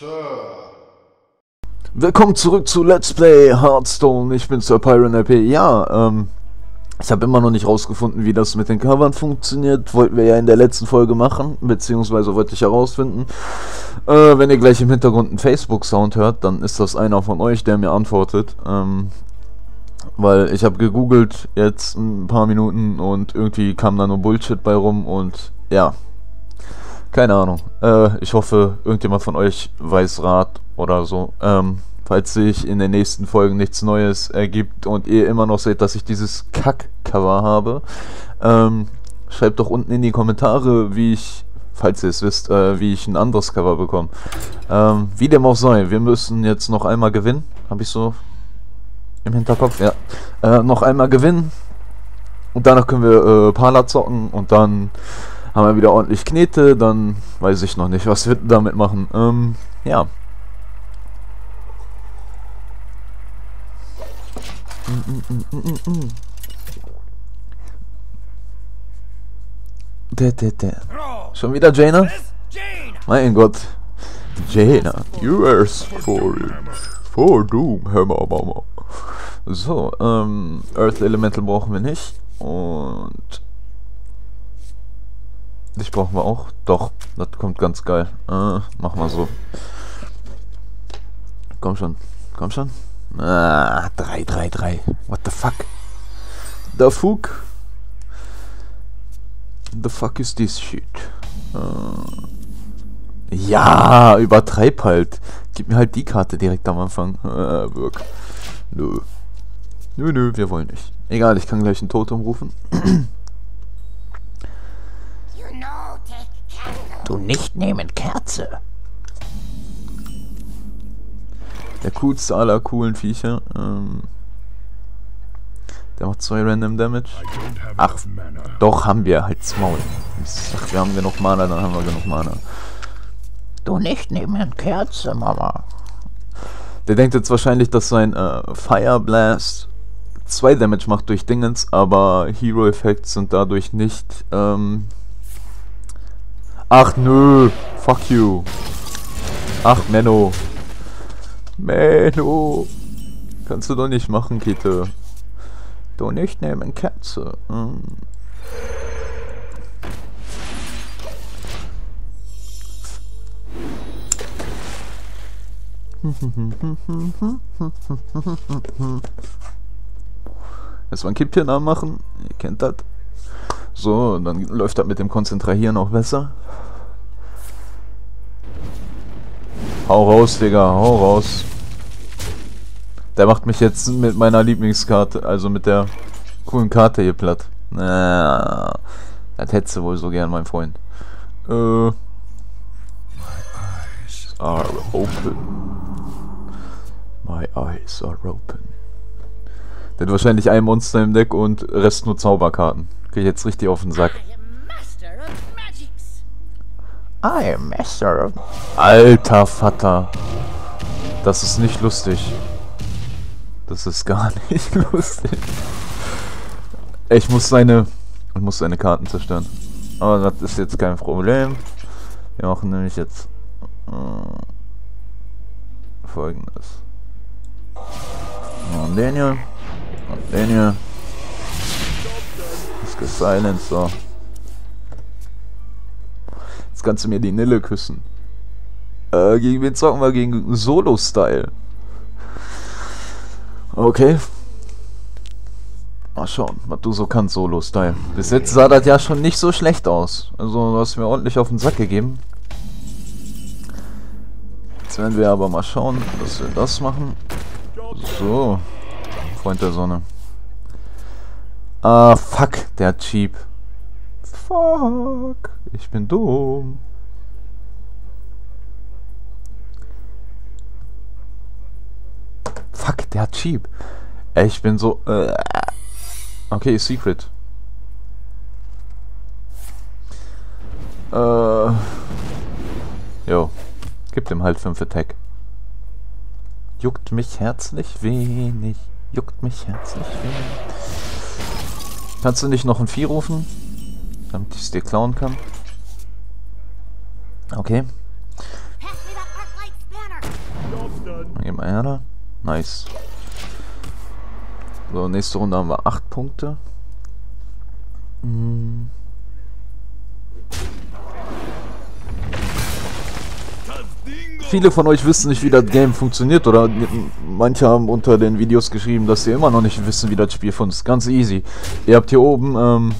Sir. Willkommen zurück zu Let's Play Hearthstone. Ich bin Sir Pyron RP. Ja, ähm, ich habe immer noch nicht rausgefunden, wie das mit den Covern funktioniert. Wollten wir ja in der letzten Folge machen, beziehungsweise wollte ich herausfinden. Äh, wenn ihr gleich im Hintergrund einen Facebook-Sound hört, dann ist das einer von euch, der mir antwortet. Ähm, weil ich habe gegoogelt jetzt ein paar Minuten und irgendwie kam da nur Bullshit bei rum und ja, keine Ahnung. Äh, ich hoffe, irgendjemand von euch weiß Rat oder so. Ähm, falls sich in den nächsten Folgen nichts Neues ergibt und ihr immer noch seht, dass ich dieses Kack-Cover habe, ähm, schreibt doch unten in die Kommentare, wie ich, falls ihr es wisst, äh, wie ich ein anderes Cover bekomme. Ähm, wie dem auch sei, wir müssen jetzt noch einmal gewinnen. Habe ich so im Hinterkopf? Ja. Äh, noch einmal gewinnen. Und danach können wir äh, Pala zocken und dann haben wir wieder ordentlich Knete, dann weiß ich noch nicht, was wir damit machen. Ähm, ja. Der, der, der. Schon wieder Jaina? Mein Gott. Jaina. Yours for, for Doom, Hammer Mama. So, ähm, Earth Elemental brauchen wir nicht. Und Dich brauchen wir auch. Doch, das kommt ganz geil. Äh, mach mal so. Komm schon. Komm schon. Ah, 3, 3, 3. What the fuck? The fuck? The fuck is this shit? Äh, ja, übertreib halt. Gib mir halt die Karte direkt am Anfang. Äh, wirk. Nö. Nö, nö, wir wollen nicht. Egal, ich kann gleich einen Totem rufen. Du nicht nehmen Kerze. Der coolste aller coolen Viecher. Ähm, der macht zwei Random Damage. Ach, doch, haben wir. Halt's Maul. Ach, wir haben genug Mana, dann haben wir genug Mana. Du nicht nehmen Kerze, Mama. Der denkt jetzt wahrscheinlich, dass sein äh, Fire Blast 2 Damage macht durch Dingens, aber Hero Effects sind dadurch nicht ähm, Ach nö, fuck you. Ach Menno. Menno. Kannst du doch nicht machen, Kette. Du nicht nehmen, Kerze. Hm. Erstmal ein Kippchen anmachen. Ihr kennt das. So, dann läuft das mit dem Konzentrieren auch besser. Hau raus, Digga, hau raus. Der macht mich jetzt mit meiner Lieblingskarte, also mit der coolen Karte hier platt. Na, das hättest du wohl so gern, mein Freund. Äh. Are open. My eyes are open. Der hat wahrscheinlich ein Monster im Deck und Rest nur Zauberkarten. Ich jetzt richtig auf den Sack. I am Master of... Alter Vater. Das ist nicht lustig. Das ist gar nicht lustig. Ich muss seine... Ich muss seine Karten zerstören. Aber das ist jetzt kein Problem. Wir machen nämlich jetzt... Äh, Folgendes. Und den hier. Und den hier gesilenced, so. Jetzt kannst du mir die Nille küssen. Äh, gegen wen zocken wir? Gegen Solo-Style. Okay. Mal schauen, was du so kannst, Solo-Style. Bis jetzt sah das ja schon nicht so schlecht aus. Also, du hast mir ordentlich auf den Sack gegeben. Jetzt werden wir aber mal schauen, dass wir das machen. So. Freund der Sonne. Ah, fuck, der Cheap. Fuck, ich bin dumm. Fuck, der. Ey, ich bin so... Äh, okay, Secret. Äh... Jo. Gib dem halt 5 Attack. Juckt mich herzlich wenig. Juckt mich herzlich wenig. Kannst du nicht noch ein Vieh rufen? Damit ich es dir klauen kann. Okay. Gehen wir her da. Nice. So, nächste Runde haben wir 8 Punkte. Hm. Viele von euch wissen nicht, wie das Game funktioniert oder manche haben unter den Videos geschrieben, dass sie immer noch nicht wissen, wie das Spiel funktioniert. Ganz easy. Ihr habt hier oben ähm,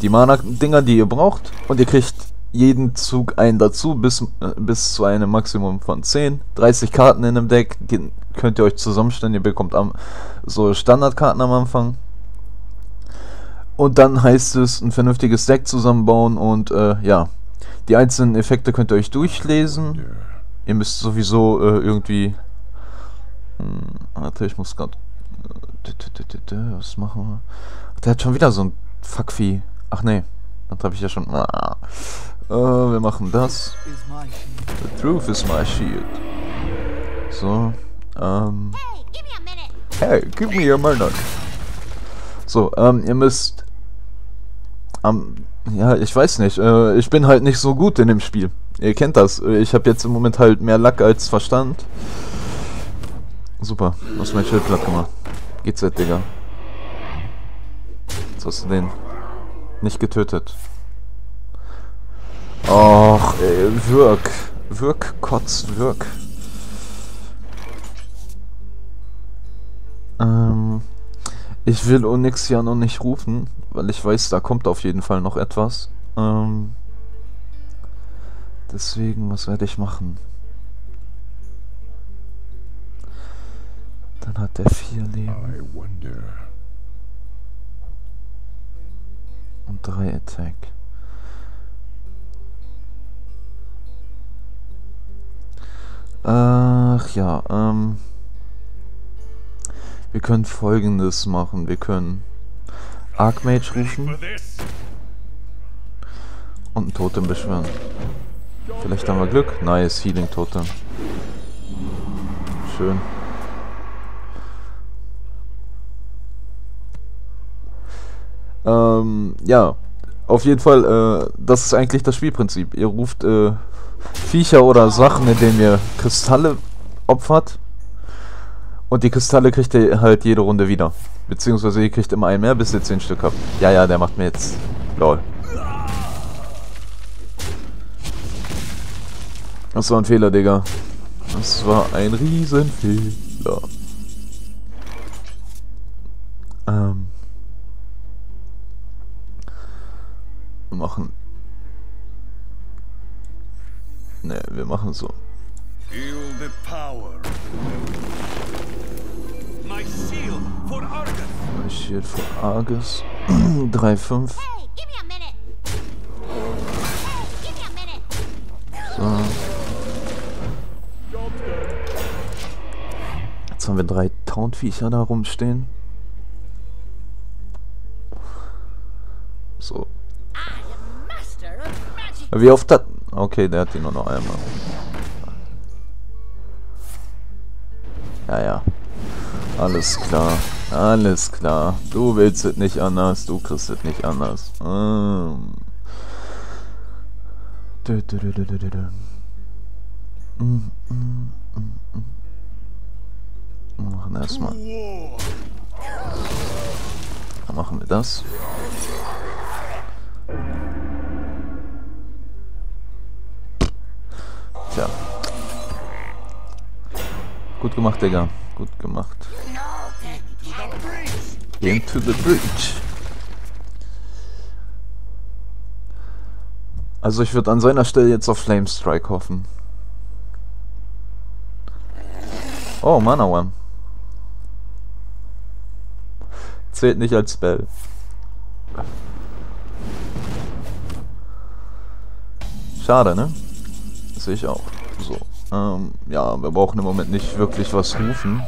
die Mana-Dinger, die ihr braucht und ihr kriegt jeden Zug einen dazu, bis, äh, bis zu einem Maximum von 10. 30 Karten in einem Deck könnt ihr euch zusammenstellen. Ihr bekommt am, so Standardkarten am Anfang. Und dann heißt es, ein vernünftiges Deck zusammenbauen und äh, ja, die einzelnen Effekte könnt ihr euch durchlesen. Ihr müsst sowieso äh, irgendwie... Hm, warte, ich muss gerade... Äh, was machen wir? Der hat schon wieder so ein Fuckvieh. Ach nee, das habe ich ja schon... Ah. Äh, wir machen das. The truth is my shield. So. Ähm. Hey, give me a minute. So, ähm, ihr müsst. Ähm, ja, ich weiß nicht. Äh, ich bin halt nicht so gut in dem Spiel. Ihr kennt das. Ich habe jetzt im Moment halt mehr Lack als Verstand. Super. Du hast mein Schild platt gemacht. Geht's halt, Digga. Jetzt hast du den nicht getötet. Och, ey, wirk. Wirk, Kotz, wirk. Ähm, ich will Onyx ja noch nicht rufen, weil ich weiß, da kommt auf jeden Fall noch etwas. Ähm, deswegen, was werde ich machen? Dann hat er vier Leben. Und drei Attack. Ach ja, ähm. Wir können folgendes machen. Wir können Archmage rufen. Und ein Totem beschwören. Vielleicht haben wir Glück. Nice, Healing Totem. Schön. Ähm, ja. Auf jeden Fall, äh, das ist eigentlich das Spielprinzip. Ihr ruft, äh, Viecher oder Sachen, in denen ihr Kristalle opfert. Und die Kristalle kriegt ihr halt jede Runde wieder. Beziehungsweise ihr kriegt immer einen mehr, bis ihr 10 Stück habt. Ja, ja, der macht mir jetzt... Lol. Das war ein Fehler, Digga. Das war ein Riesenfehler. Ähm... Wir machen Ne, wir machen so. Feel the power. My shield for Argus. My shield for Argus. 3-5. So. Haben wir drei Taunt-Viecher da rumstehen. So. Wie oft hat... Okay, der hat die nur noch einmal. Ja, ja. Alles klar. Alles klar. Du willst es nicht anders. Du kriegst es nicht anders. Ähm. Du. Mm, mm, mm, mm. Machen erstmal. Dann machen wir das. Tja. Gut gemacht, Digga. Gut gemacht. Into the breach. Also ich würde an seiner Stelle jetzt auf Flame Strike hoffen. Oh, Mana Zählt nicht als Spell. Schade, ne? sehe ich auch. So. Ähm, ja, wir brauchen im Moment nicht wirklich was rufen.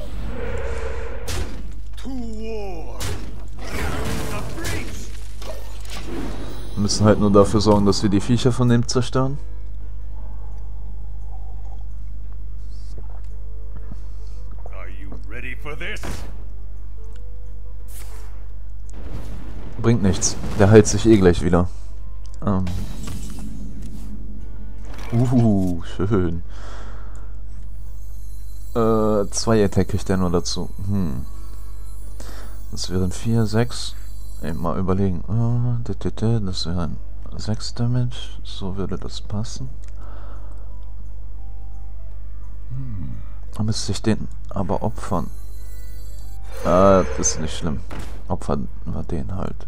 Wir müssen halt nur dafür sorgen, dass wir die Viecher von dem zerstören. Bringt nichts. Der heilt sich eh gleich wieder. Ähm. Uh, schön. Äh, zwei Attack ich denn nur dazu. Hm. Das wären 4, 6. Ey, mal überlegen. Oh, das wären 6 Damage. So würde das passen. Hm. Da müsste ich den aber opfern. Das ist nicht schlimm. Opfern wir den halt.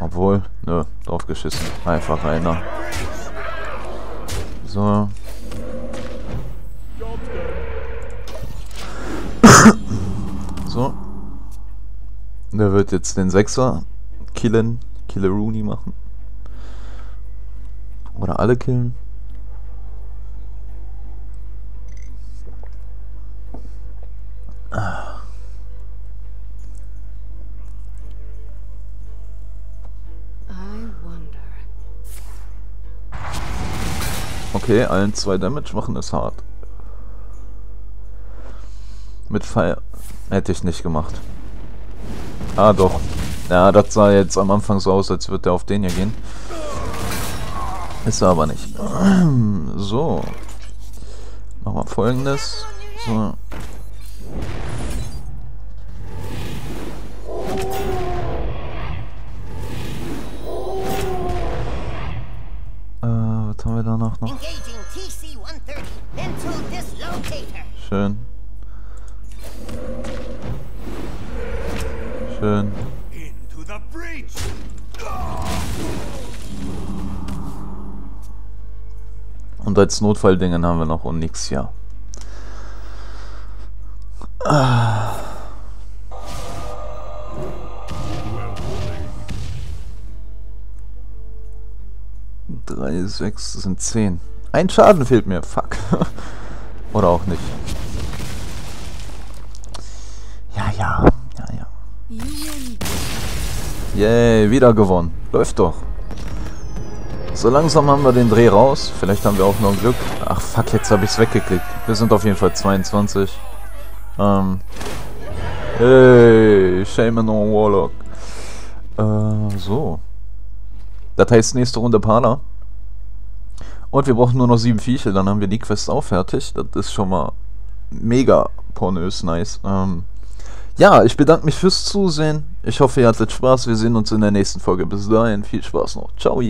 Obwohl, nö, drauf geschissen. Einfach einer. So. so. Der wird jetzt den Sechser killen. Killer Rooney machen. Oder alle killen. Okay, allen zwei Damage machen ist hart. Mit Fire hätte ich nicht gemacht. Ah, doch. Ja, das sah jetzt am Anfang so aus, als würde er auf den hier gehen. Ist er aber nicht. So. Machen wir folgendes. So. Haben wir danach noch? Schön. Schön. Und als Notfalldingen haben wir noch Onyxia. Ah. 3, 6, das sind 10. Ein Schaden fehlt mir, fuck. Oder auch nicht. Ja, ja, ja, ja. Yay, wieder gewonnen. Läuft doch. So langsam haben wir den Dreh raus. Vielleicht haben wir auch noch Glück. Ach fuck, jetzt habe ich es weggeklickt. Wir sind auf jeden Fall 22. Ähm. Hey, Shaman on Warlock. Äh, so. Das heißt nächste Runde Parler. Und wir brauchen nur noch sieben Viecher, dann haben wir die Quest auch fertig. Das ist schon mal mega pornös nice. Ähm, ja, ich bedanke mich fürs Zusehen. Ich hoffe, ihr hattet Spaß. Wir sehen uns in der nächsten Folge. Bis dahin, viel Spaß noch. Ciao.